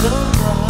so.